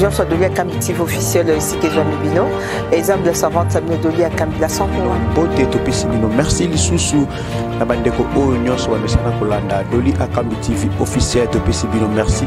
Dieu soit de l'Akamitif officiel ici que j'aime bino. Les hommes de savante ça me donne Akami la santé. Bote to pesi bino. Merci lisusu na bandeko oyo nyonso ba mesana kolanda Doli Akami TV officiel to pesi bino. Merci.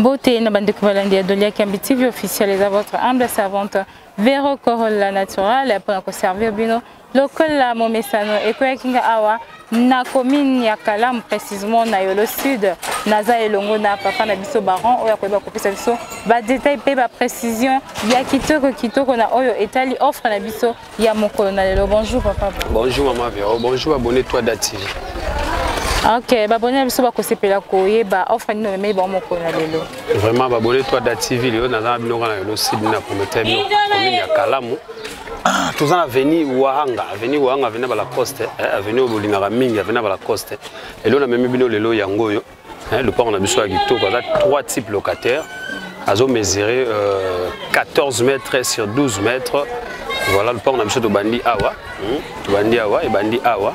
Beauté na bande kubalandi ya Dolia Kambi TV officiel est à votre humble servante Vero Corolla naturelle pour servir bino lokola momesano ekweyaki nga awa na commune ya kalamu précisement na yolo sud naza elongo na papa na biso baron oyo akoyeba kopesa biso badetail mpe baprécision ya kitoko kitoko na oyo etali offre na biso ya mokolo na lelo bonjour papa bonjour mama vero bonjour abonne toi dati ok babone na biso bakosepela koyeba offre nini omemeli bango mokolo na lelo vraiment babone toi da tv lelo naza na bino nga na yolo sud na promoteur bino commune ya kalamu Ah, toza na avenue wahanga avenue wahanga avenue ya balacoste eh, avenue oyo bolingaka mingi avenue ya balacoste elo namemi bino lelo yango oyo eh, lopango na biso ya kitoko aza trois types locataires azo mesure euh, 14 mètres sur 12 mètres voilà lopango na biso tobandi awa hmm? tobandi awa ebandi awa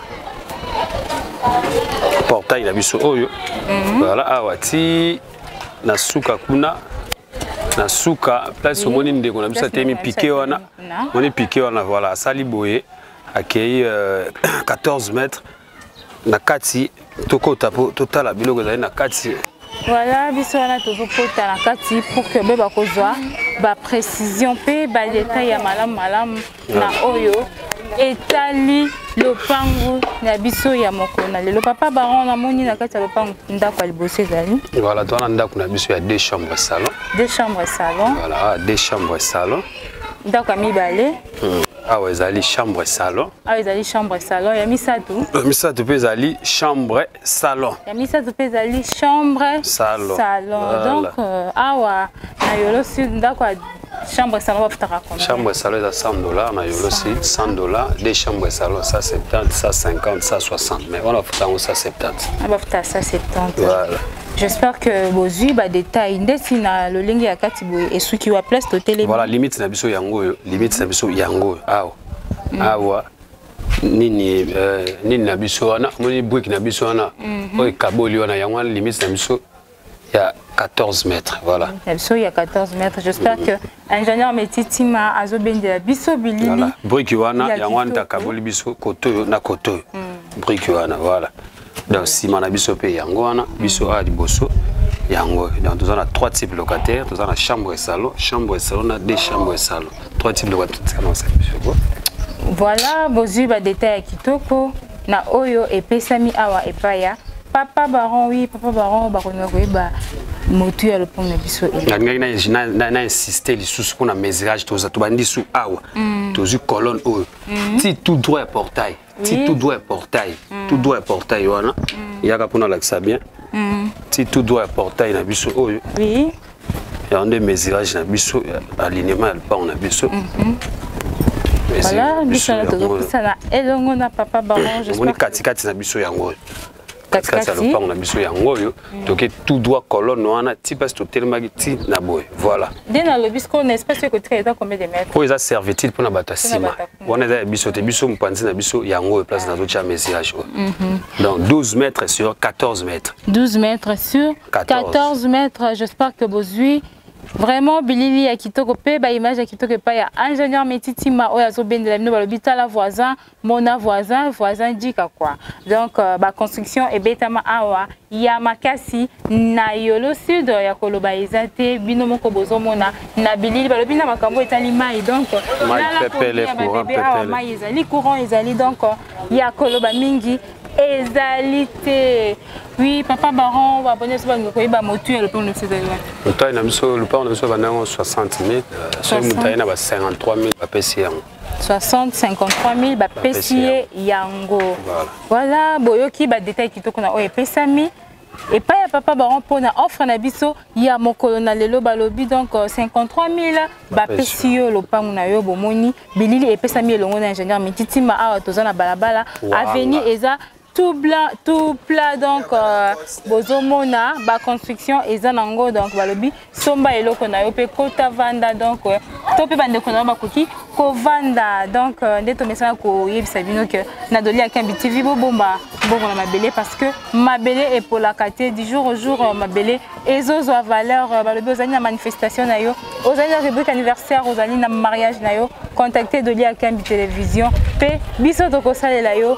portail na biso oyo mm -hmm. voilà awa ti na suka kuna na suka place omoni ndeko na biso atemi pike wana moni pike wana voilà asali boye akei 14 mètre na kati tokota mpo totala biloko ezali na kati voilà biso wana tozokota na kati pour que be bakozwa baprécision mpe badetail ya malamu malamu na oyo etali lopangu na biso ya moko na lelo papa baron namoni na kati ya lopangu ndako ya liboso ezali voilà towana ndako na biso ya deux chambre salon deux chambre salon voilà ah, deux chambre salon ndako ya mibale hmm. awa ezali chambre salon awa ezali chambre salon ya misato ya misato mpe ezali chambre salon ya misato mpe ezali chambre salon, salon. Voilà. donc euh, awa na yolo sud ndako ya chambre salon bafutaka combien chambre salon eza 100 dollars na yolo sud 100 dollars de chambre salon 170 150 160 mais wana bafuta yango 170 bafuta 170 voilà j'espère que bozwi badetail ndeti na lolenge ya kati boye esuki wa place totelemi voilà limite na biso yango oyo limite na biso yango oyo awa mm. awa nini eh, nini na biso wana moni brique na biso wana mhm. oyo ekaboli wana yango wana limite na biso ya 14 mètres voilà na biso ya 14 mètres j'espère que ingénieur métier tima azobendela biso bilili voilà. brique wana yango wana takaboli biso koto oyo na koto oyo mm. brique wana voilà donc nsima na biso mpe yango wana biso awa liboso yango donc toza na trois type locataire toza na chambre et salon chambre et salon na deux chambre et salon trois type locataire totika na osala biso ko voilà bozwi badetail ya kitoko na oyo epesami awa epai ya papa baron wi papa baron bakolinga koyeba motu ya lopango na biso nalingaki na insiste lisusu mpo na mesurage toza tobandi su awa mm. tozwi colonne oyo mm. ti tout droit ya portail ti oui. tout doit ya portail mm. tout doit ya portail wana mm. yaka mpo nalakisa bien mm. ti tout doit ya portail na biso oyo oui. yango nde mesurage na biso alignement ya lupango na biso mm -hmm. voilà biso wana tozopusana elongo na papa baron omoni katikati na biso yango oyo katikati ya lopango na biso yango oyo mm. toke tout droit colonne wana ti mpasi totelemaki ti na boye voilà nde nalobi sikoyo na espace oyo kotika eza combien de mètre oyo eza servitude mpo na bato ya nsima wana eza ya biso te biso mopanzi na biso yango oyo place ah. nazotya mesirage oyo mhm. donc 12 mètres sur 14 mètres 12 mètres sur 14 mètres j'espère que bozwi vraiment bilili ya kitoko mpe baimage ya kitoko epai ya ingénieur metitima oyo azobendela bino balobi tala voisin mona voisin voisin dika quoi donc euh, ba construction ebetama awa ya makasi na yolo sud ya koloba eza te bino moko bozomona na bilili balobi na makambo etali mai donc nalakoyababebe awa mai ezali courant ezali donc ya koloba mingi ezali te oui papa baron babone biso balingi koyeba motu ya lopango na biso ezali wapi motu na biso lopango na biso bandango 60 000 soki motu aye na ba 53 000 bapesi yango 60 53 000 bapesi ye yango voilà boyoki badetail kitoko na oyo epesami epai ya papa baron mpo na offre na biso ya mokolo na lelo balobi donc 53 euh, 000 bapesi yo lopango na yo bomoni bilili epesami elongo na ingénieur mititima awa toza na balabala aveni eza tout blanc tout plat donc euh, bozomona baconstruction eza na yango donc balobi somba eloko na yo mpe kota vanda donc euh, to mpe bandeko na yo bakoki kovanda donc euh, nde tomesana koyebisa bino ke na doli ya kambi tv bobomba mbongo na mabele parce que mabele epolaka te du jour au jour mabele ezozwa valeur balobi ozali na manifestation na yo ozali na rubrique anniversaire ozali na mariage na yo contacte doli ya kambi télévision mpe biso tokosalela yo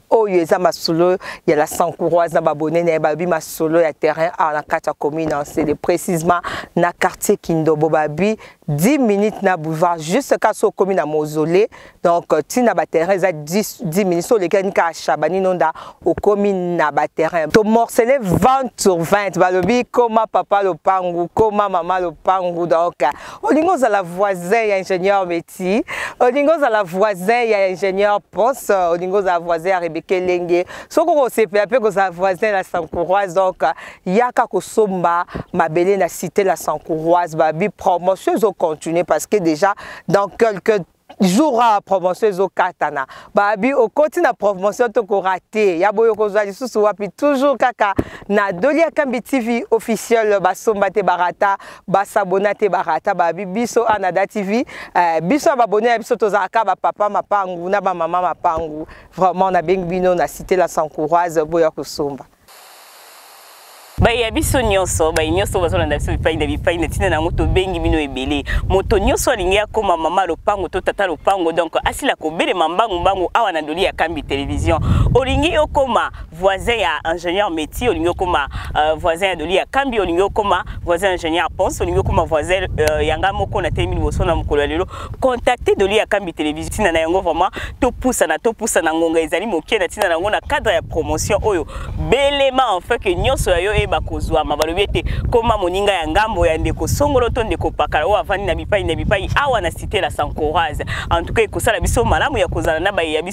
oyo eza masolo ya la sancourage na babone na ye babi masolo ya terrain awa na kati ya commune ansele précisement na quartier kindobo babi 10 minutes na boulevard juste ka so okomi na mausolée donc ntina baterrain eza 10, 10 minutes so olekani kaka shabani nonda okomi na baterrain tomorcele 20 sur 20 balobi koma papa lopangu koma mama lopangu donc olingi ozala voisin ya ingénieur mais Merci. Olingo za la voisin ya ingénieur Ponce, olingo za voisin ya Rebecca Lenge. Soko ko sepela pe ko za voisin la Sankouroise donc yaka ko somba mabele na cité la Sankouroise ba bi promotion zo continuer parce que déjà dans quelques jour a promotion ezokatana babi okoti na promotion tokora te ya boye okozwa lisusu wapi toujours kaka na doli ya kambi tv officiel basomba te barata basabona te barata babi biso ana da tv eh, biso ya babone ya biso tozalaka bapapa mapangu na bamama mapangu vraiment nabengi bino na cité la sancourage boya kosomba baye ya biso nyonso baye nyonso bazolanda biso bipai na bipai na ntina na yango tobengi bino ebele moto nyonso alingi akóma mama lopango to tata lopango donc asila kobelema mbangumbangu awa na ndoli ya kambi televizio olingi okóma voisin ya ingénieur métier olingi okoma euh, voisin ya doli ya kambi olingi okoma voisin ya ingénieur ponce olingi okoma voisin euh, ya ngai moko na telemi liboso na mokolo ya lelo contacte doli ya kambi télévision ntina na yango vraiment topusana topusana ngonga ezali moke na ntina na yango na cadre ya promotion oyo belema en fait ke nyonso ya yo eyeba kozwama balobi ete koma moninga ya ngambo ya ndeko songolo to ndeko pakala oyo avandi na bipai na bipai awa na cité la sancourase en tout cas ekosala biso malamu ya kozala na baye ya biso